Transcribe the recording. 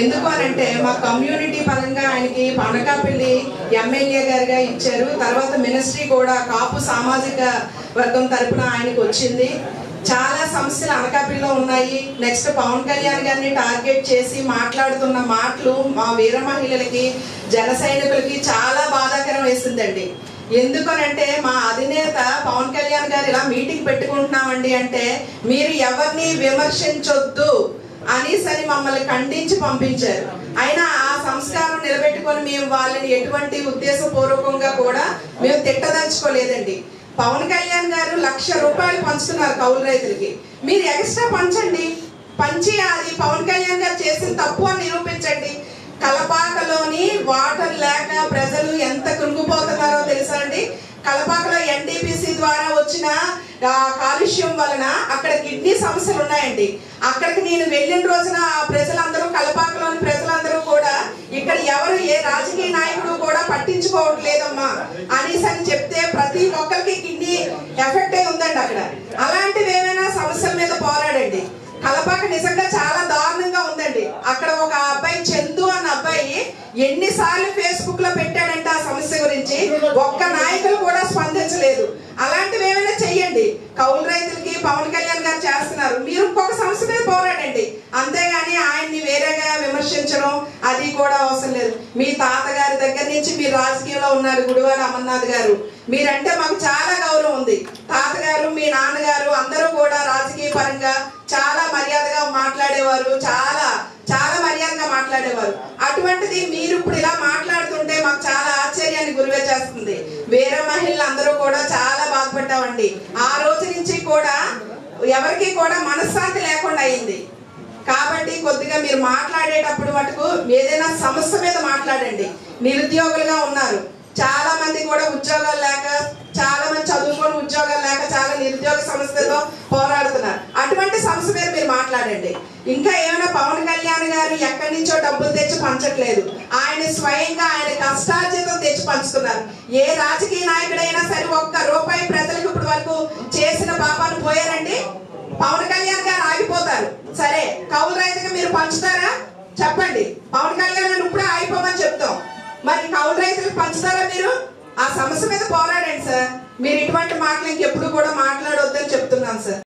ఎందుకు అనంటే మా కమ్యూనిటీ పరంగా ఆయనకి పనకాపల్లి ఎమ్మెల్యే గారుగా ఇచ్చారు. తర్వాత మినిస్ట్రీ కూడా కాపు సామాజిక వర్గం తరపున ఆయనకు వచ్చింది. చాలా సమస్యలు అనకాపల్లిలో ఉన్నాయి. నెక్స్ట్ పవన్ కళ్యాణ్ గారిని టార్గెట్ చేసి మాట్లాడుతున్న మాటలు మా వీర మహిళలకి జన సైనికులకి చాలా బాధాకరం వేసిందండి. ఎందుకనంటే మా అధినేత పవన్ కళ్యాణ్ గారు ఇలా మీటింగ్ పెట్టుకుంటున్నామండి అంటే మీరు ఎవరిని విమర్శించొద్దు. అనేసరి మమ్మల్ని ఖండించి పంపించారు. అయినా ఆ సంస్కారం నిలబెట్టుకొని మేము వాళ్ళని ఎటువంటి ఉద్దేశపూర్వకంగా కూడా మేము తిట్టదలుచుకోలేదండి. పవన్ కళ్యాణ్ గారు లక్ష రూపాయలు పంచుతున్నారు కౌలు రైతులకి. మీరు ఎక్స్ట్రా పంచండి. పంచి అది పవన్ కళ్యాణ్ గారు చేసిన తప్పు అని నిరూపించండి. కలపాకలోని వాటర్ లేక ప్రజలు ఎంత కృంగిపోతున్నారో తెలుసా అండి? కలపాకలో ఎన్టీపీసీ ద్వారా వచ్చిన కాలుష్యం వలన అక్కడ కిడ్నీ సమస్యలు ఉన్నాయండి. అక్కడికి నేను వెళ్ళిన రోజున ఆ ప్రజలందరూ కలపాకలోని ప్రజలందరూ కూడా ఇక్కడ ఎవరు ఏ రాజకీయ నాయకుడు కూడా పట్టించుకోవట్లేదమ్మా అనేసి అని చెప్తే ప్రతి ఒక్కరికి కిడ్నీ ఎఫెక్ట్ అయి ఉందండి అక్కడ. అలాంటివి ఏమైనా సమస్యల మీద పోరాడండి. కలపాక నిజంగా చాలా దారుణంగా ఉందండి. అక్కడ ఒక అబ్బాయి చందు అన్న అబ్బాయి ఎన్నిసార్లు ఫేస్బుక్లో పెట్టాడంటే ఆ సమస్య గురించి ఒక్క నాయకులు కూడా స్పందించలేదు అలాంటివి ఏమైనా చెయ్యండి కౌలు రైతులకి పవన్ కళ్యాణ్ గారు చేస్తున్నారు. మీరు ఇంకొక సంస్థ మీద పోరాడండి. అంతేగాని ఆయన్ని వేరేగా విమర్శించడం అది కూడా అవసరం లేదు. మీ తాతగారి దగ్గర నుంచి మీరు రాజకీయంలో ఉన్నారు గుడివారి అమర్నాథ్ గారు. మీరంటే మాకు చాలా గౌరవం ఉంది. తాతగారు మీ నాన్నగారు అందరూ కూడా రాజకీయ పరంగా చాలా మర్యాదగా మాట్లాడేవారు. చాలా చాలా మర్యాదగా మాట్లాడేవారు. అటువంటిది మీరు ఇప్పుడు ఇలా మాట్లాడుతుంటే మాకు చాలా ఆశ్చర్యాన్ని గురివే చేస్తుంది వేరే మహిళలు అందరూ కూడా చాలా బాధపడ్డామండి ఆ రోజు నుంచి కూడా ఎవరికి కూడా మనశ్శాంతి లేకుండా అయింది. కాబట్టి కొద్దిగా మీరు మాట్లాడేటప్పుడు మటుకు ఏదైనా సమస్య మీద మాట్లాడండి. నిరుద్యోగులుగా ఉన్నారు. చాలా మంది కూడా ఉద్యోగాలు లేక చాలా మంది చదువుకొని ఉద్యోగాలు లేక చాలా నిరుద్యోగ సమస్యలతో పోరాడుతున్నారు. అటువంటి సమస్య మీద మీరు మాట్లాడండి. ఇంకా ఏమైనా పవన్ కళ్యాణ్ గారు ఎక్కడి నుంచో డబ్బులు తెచ్చి పంచట్లేదు. ఆయన స్వయంగా ఆయన కష్టార్జితం పంచుతున్నారు ఏ రాజకీయ నాయకుడైనా సరే ఒక్క రూపాయి ప్రజలకు ఇప్పుడు వరకు చేసిన పాపాలు పోయారండి పవన్ కళ్యాణ్ గారు ఆగిపోతారు. సరే కౌలు రైతుగా మీరు పంచుతారా? చెప్పండి. పవన్ కళ్యాణ్ గారు ఇప్పుడే ఆగిపోమని చెప్తాం. మరి కౌలు రైతులకు పంచుతారా మీరు? ఆ సమస్య మీద పోరాడండి సార్. మీరు ఇటువంటి మాటలు ఇంకెప్పుడు కూడా మాట్లాడొద్దని చెప్తున్నాను సార్.